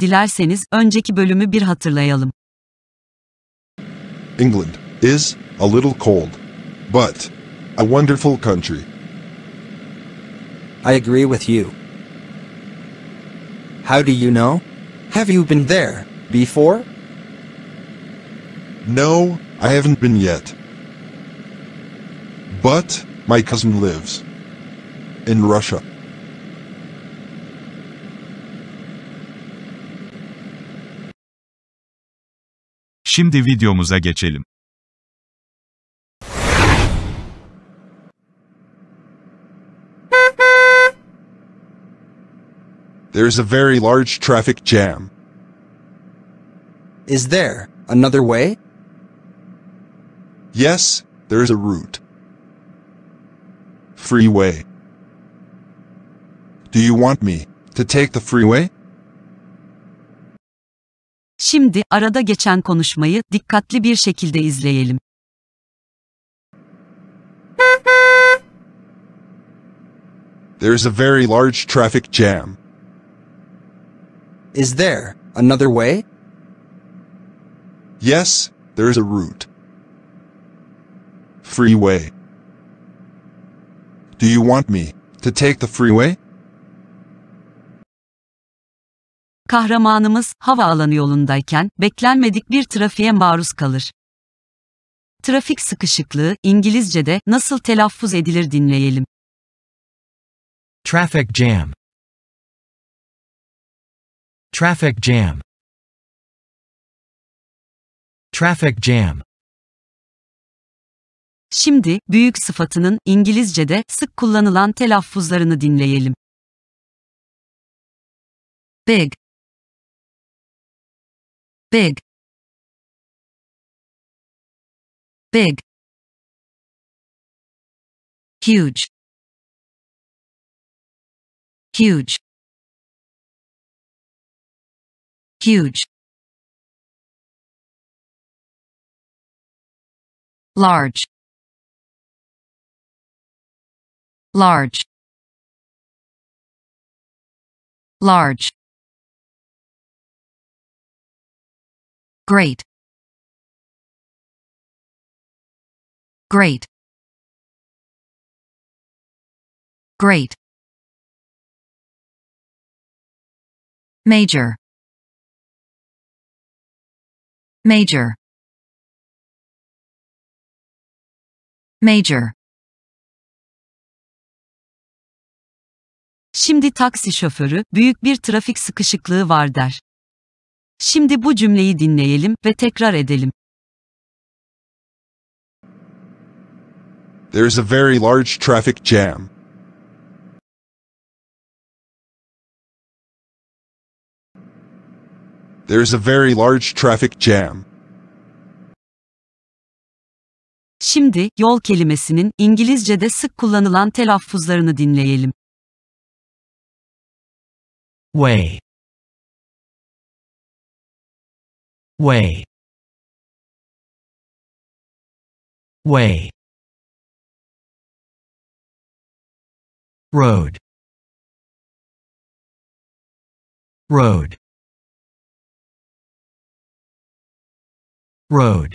dilerseniz önceki bölümü bir hatırlayalım. England is a little cold, but a wonderful country. I agree with you. How do you know? Have you been there before? No, I haven't been yet. But my cousin lives in Russia. Şimdi videomuza geçelim. There's a very large traffic jam. Is there another way? Yes, there's a route. Freeway. Do you want me to take the freeway? Şimdi arada geçen konuşmayı dikkatli bir şekilde izleyelim. There's a very large traffic jam. Is there another way? Yes, there's a route. Freeway. Do you want me to take the freeway? Kahramanımız havaalanı yolundayken beklenmedik bir trafiğe maruz kalır. Trafik sıkışıklığı İngilizce'de nasıl telaffuz edilir dinleyelim. Traffic jam. Traffic jam. Traffic jam. Şimdi büyük sıfatının İngilizce'de sık kullanılan telaffuzlarını dinleyelim. Big Big. Big. Huge. Huge. Huge. Large. Large. Large Great. Great. Great. Major. Major. Major. Şimdi taksi şoförü büyük bir trafik sıkışıklığı var der. Şimdi bu cümleyi dinleyelim ve tekrar edelim. There's a very large traffic jam. There's a very large traffic jam. Şimdi yol kelimesinin İngilizce'de sık kullanılan telaffuzlarını dinleyelim. Way. Way. Way. Road. Road. Road.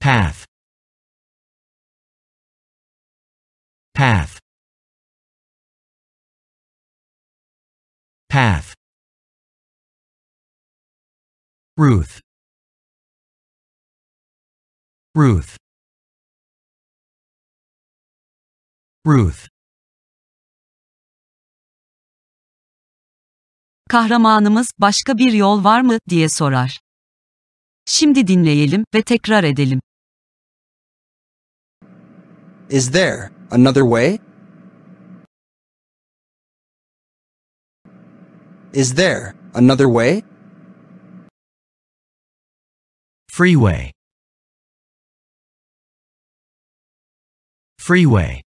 Path. Path. Path. Ruth. Ruth. Ruth. Kahramanımız başka bir yol var mı diye sorar. Şimdi dinleyelim ve tekrar edelim. Is there another way? Is there another way? Freeway. Freeway.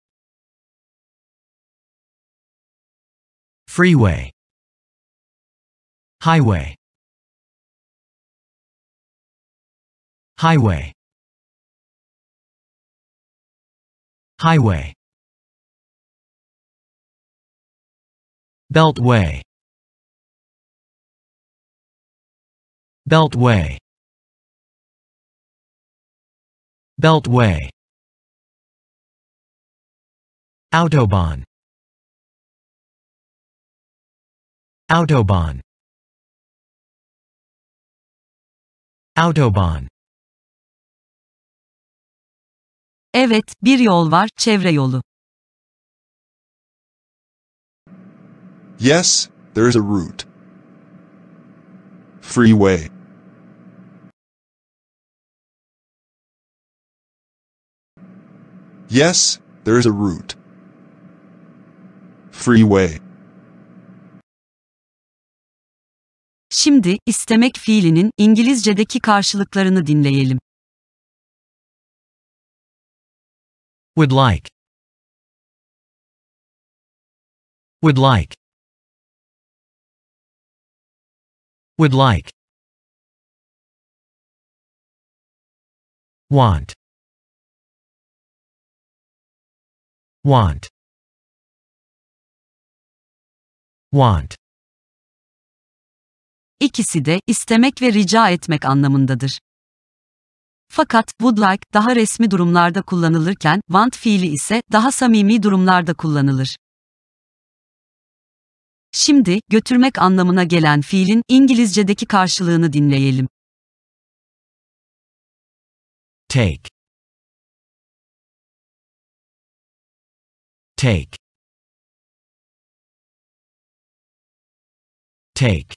Freeway. Highway. Highway. Highway. Beltway. Beltway. Beltway. Autobahn. Autobahn. Autobahn. Evet, bir yol var, çevre yolu. Yes, there's a route. Freeway. Yes, there's a route. Freeway. Şimdi, istemek fiilinin İngilizce'deki karşılıklarını dinleyelim. Would like. Would like. Would like. Want. Want. Want. İkisi de istemek ve rica etmek anlamındadır. Fakat would like daha resmi durumlarda kullanılırken want fiili ise daha samimi durumlarda kullanılır. Şimdi götürmek anlamına gelen fiilin İngilizce'deki karşılığını dinleyelim. Take. Take. Take.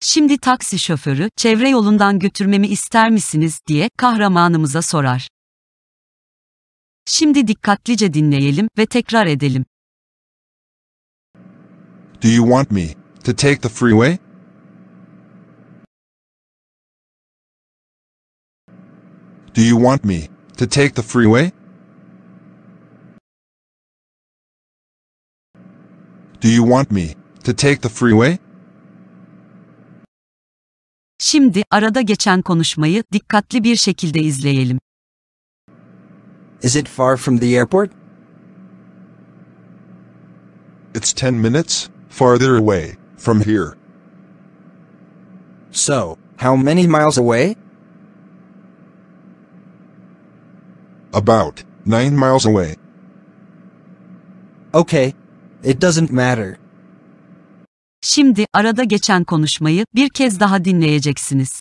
Şimdi taksi şoförü, çevre yolundan götürmemi ister misiniz diye kahramanımıza sorar. Şimdi dikkatlice dinleyelim ve tekrar edelim. Do you want me to take the freeway? Do you want me to take the freeway? Do you want me to take the freeway? Şimdi arada geçen konuşmayı dikkatli bir şekilde izleyelim. Is it far from the airport? It's 10 minutes farther away from here. So, how many miles away? About 9 miles away. Okay. It doesn't matter. Şimdi arada geçen konuşmayı bir kez daha dinleyeceksiniz.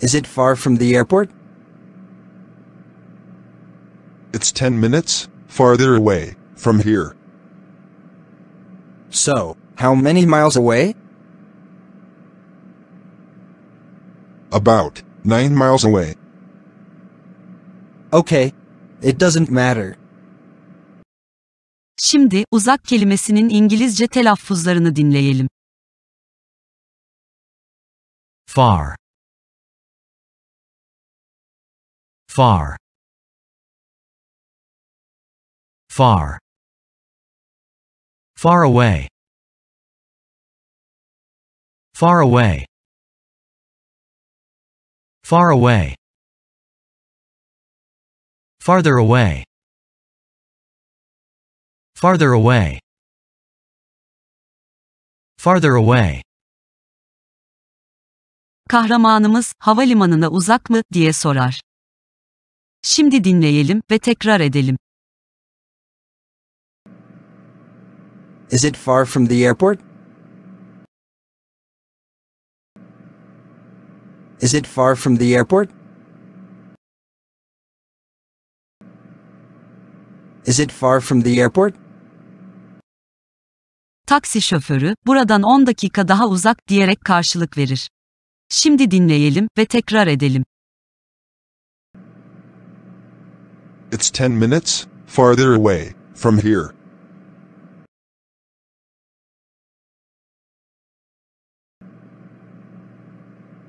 Is it far from the airport? It's 10 minutes farther away from here. So, how many miles away? About 9 miles away. Okay. It doesn't matter. Şimdi uzak kelimesinin İngilizce telaffuzlarını dinleyelim. Far. Far. Far. Far away. Far away. Far away. Farther away. Farther away. Farther away. Kahramanımız havalimanına uzak mı diye sorar. Şimdi dinleyelim ve tekrar edelim. Is it far from the airport? Is it far from the airport? Is it far from the airport? Taksi şoförü, buradan 10 dakika daha uzak diyerek karşılık verir. Şimdi dinleyelim ve tekrar edelim. It's 10 minutes farther away from here.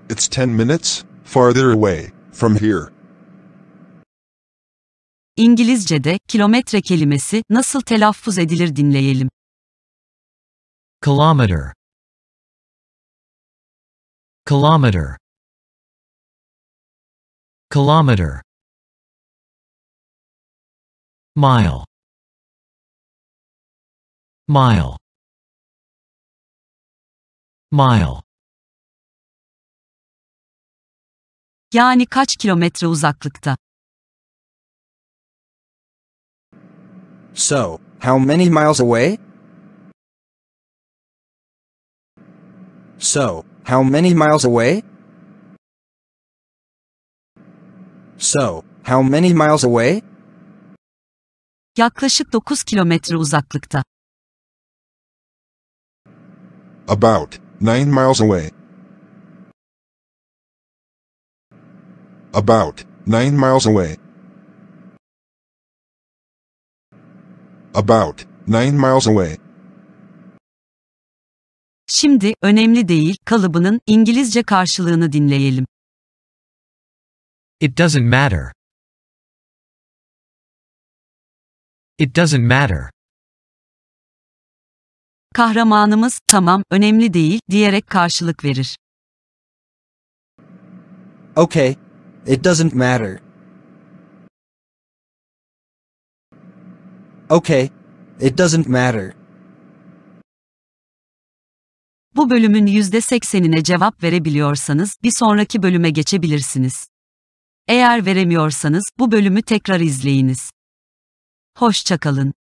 It's 10 minutes farther away from here. İngilizce'de kilometre kelimesi nasıl telaffuz edilir dinleyelim. Kilometer. Kilometer. Kilometer. Mile. Mile. Mile. Yani kaç kilometre uzaklıkta? So, how many miles away? So, how many miles away? So, how many miles away? Yaklaşık 9 kilometre uzaklıkta. About 9 miles away. About 9 miles away. About 9 miles away. Şimdi, önemli değil, kalıbının İngilizce karşılığını dinleyelim. It doesn't matter. It doesn't matter. Kahramanımız, tamam, önemli değil, diyerek karşılık verir. Okay. It doesn't matter. Okay. It doesn't matter. Bu bölümün %80'ine cevap verebiliyorsanız, bir sonraki bölüme geçebilirsiniz. Eğer veremiyorsanız, bu bölümü tekrar izleyiniz. Hoşçakalın.